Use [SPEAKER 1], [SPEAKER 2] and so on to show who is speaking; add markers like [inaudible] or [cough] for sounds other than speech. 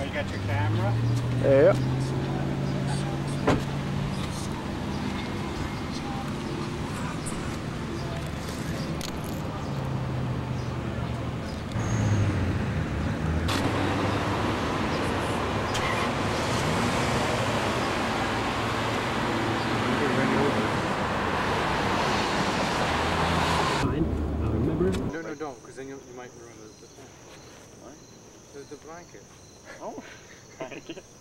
[SPEAKER 1] Oh, you got your camera?
[SPEAKER 2] Yeah.
[SPEAKER 3] Fine. Uh, remember?
[SPEAKER 1] No, no, don't, because then you, you might ruin the, the thing.
[SPEAKER 4] What?
[SPEAKER 1] The, the blanket.
[SPEAKER 4] Oh. [laughs]